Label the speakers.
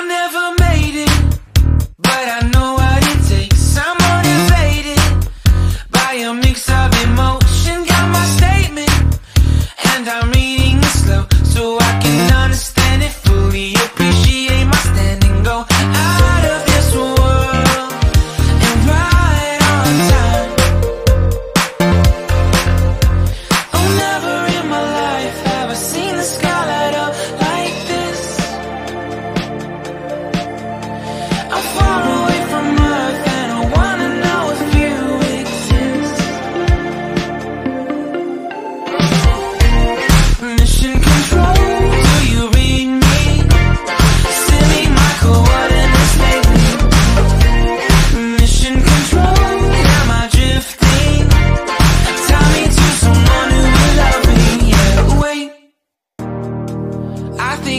Speaker 1: I never made it, but I know what it takes. I'm motivated by a mix of emotion. Got my statement, and I'm reading it slow so I can